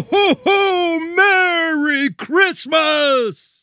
ho, ho, Merry Christmas!